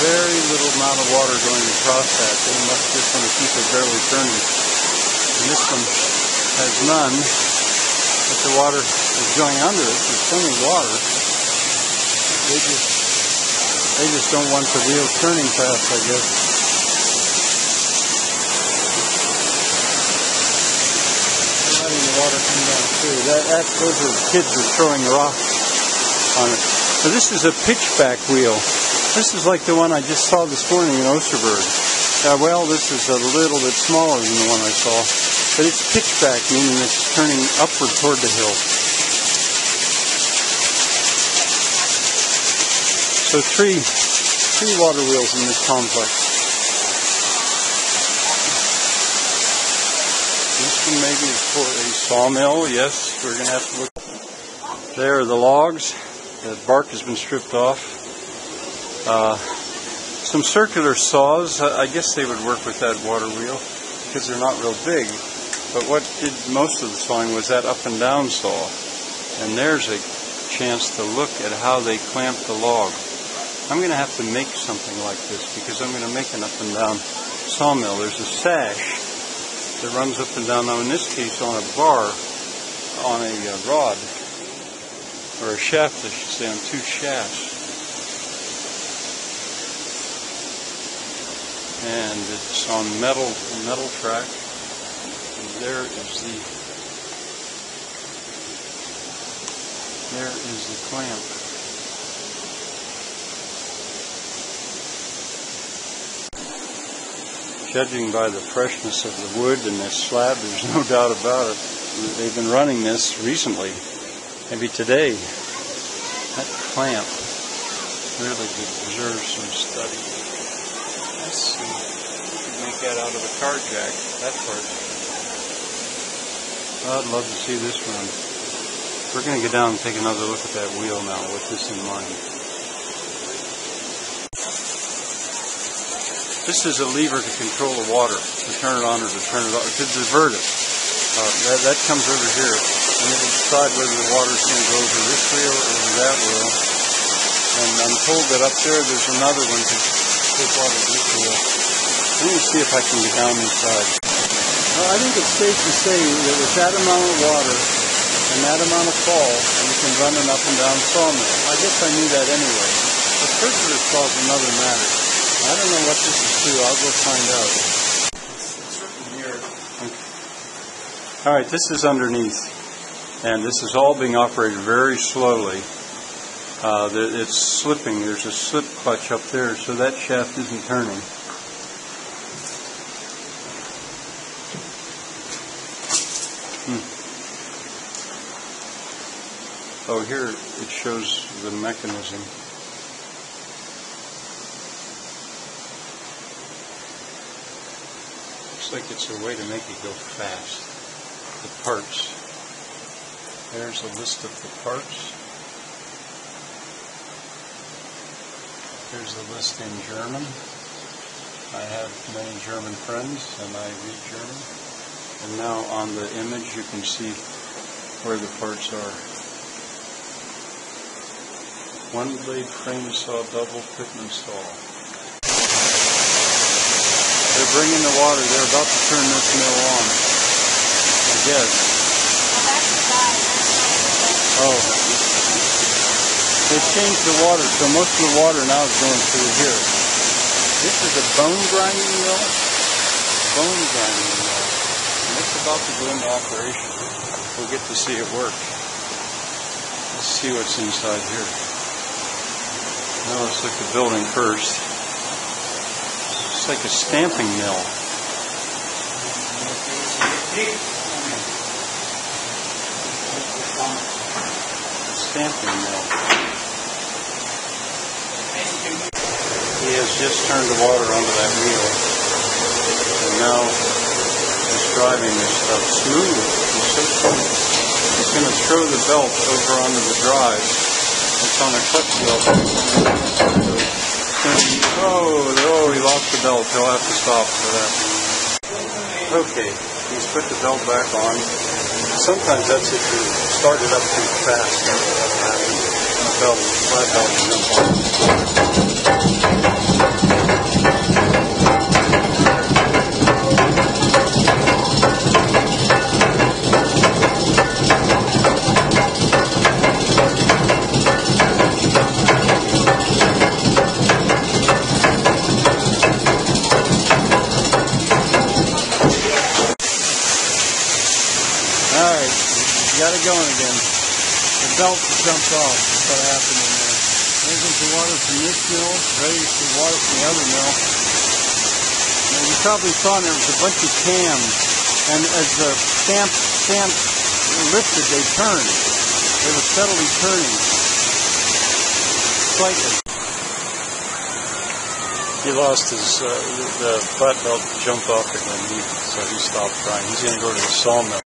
very little amount of water going across that. They must just want to keep it barely turning. And this one has none, but the water is going under it. There's plenty of water. They just, they just don't want the wheel turning fast, I guess. They're letting the water come down too. That, that, those are kids are throwing rocks on it. So this is a pitchback wheel. This is like the one I just saw this morning in Osterberg. Uh, well, this is a little bit smaller than the one I saw, but it's pitchback, meaning it's turning upward toward the hill. So three, three water wheels in this complex. This one maybe is for a sawmill. Yes, we're going to have to look. There are the logs. The bark has been stripped off. Uh, some circular saws, I guess they would work with that water wheel because they're not real big. But what did most of the sawing was that up and down saw. And there's a chance to look at how they clamp the log. I'm going to have to make something like this because I'm going to make an up and down sawmill. There's a sash that runs up and down. Now in this case on a bar, on a uh, rod, or a shaft I should say, on two shafts. And it's on metal metal track. And there is the there is the clamp. Judging by the freshness of the wood and this slab, there's no doubt about it. They've been running this recently, maybe today. That clamp really deserves some study. That out of a car jack, that part. I'd love to see this run. We're going to go down and take another look at that wheel now with this in mind. This is a lever to control the water, to turn it on or to turn it off, to divert it. Uh, that, that comes over here, and it will decide whether the water is going to go over this wheel or over that wheel. And I'm told that up there there's another one to take water to this wheel. Let me see if I can get down inside. Well, I think it's safe to say that with that amount of water and that amount of fall, you can run an up and down sawmill. I guess I knew that anyway. The circular saw is another matter. I don't know what this is to. I'll go find out. Okay. All right, this is underneath, and this is all being operated very slowly. Uh, it's slipping. There's a slip clutch up there, so that shaft isn't turning. Hmm. Oh, here it shows the mechanism. Looks like it's a way to make it go fast. The parts. There's a list of the parts. Here's the list in German. I have many German friends and I read German. And now on the image you can see where the parts are. One blade frame saw, double Pitman saw. They're bringing the water. They're about to turn this mill on. I guess. Oh. They've changed the water, so most of the water now is going through here. This is a bone grinding mill. Bone grinding mill. It's about to go into operation. We'll get to see it work. Let's see what's inside here. Now let's look at the building first. It's like a stamping mill. stamping mill. He has just turned the water onto that wheel. And now driving this stuff smooth. He's so. He's going to throw the belt over onto the drive. It's on a clutch belt. Oh, oh, he lost the belt. He'll have to stop for that. Okay, he's put the belt back on. Sometimes that's if you start it up too fast. That happens. The belt, flat belt, jump. Got it going again. The belt jumped off. That's what happened in there. There's the water from this mill, ready for water from the other mill. Now you probably saw there was a bunch of cams, and as the stamp stamps lifted, they turned. They were steadily turning, slightly. He lost his uh, the flat belt jumped off again, so he stopped trying. He's going to go to the sawmill.